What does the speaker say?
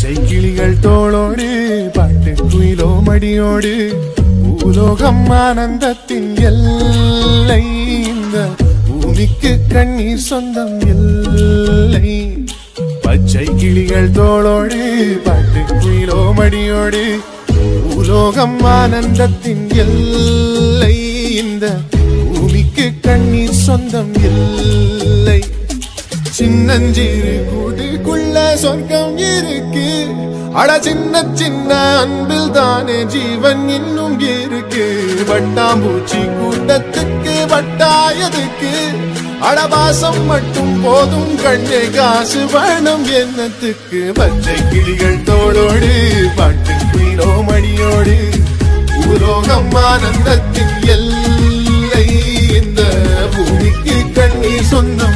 செய்கிளிகள் தோளோடு பாட்டு குயிலோ மடியோடு பூலோகம் ஆனந்தத்தின் எல்லை இந்த பூமிக்கு கண்ணீர் சொந்தம் எல்லை. பச்சை கிளிகள் தோளோடு பாட்டு குயிலோ மடியோடு பூலோகம் ஆனந்தத்தின் எல்லை. இந்த பூமிக்கு கண்ணீர் சொந்தம் இல்லை சின்னஞ்சிறு கூட்டுக்குள்ள சொர்க்கம் இருக்கு. அட சின்ன சின்ன அன்பில் தானே ஜீவன் இன்னும் இருக்கு. வட்டாம்பூச்சி கூட்டத்துக்கு வட்டாயதுக்கு அடபாசம் மட்டும் போதும் கண்ணே காசு வேணும் எண்ணத்துக்கு பச்சை கிளிகள் தோளோடு பாட்டு குயிலோ மணியோடு. உலோகம் ஆனந்தத்தின் எல்லை இந்த பூமிக்கு கண்ணீர் சொந்தம்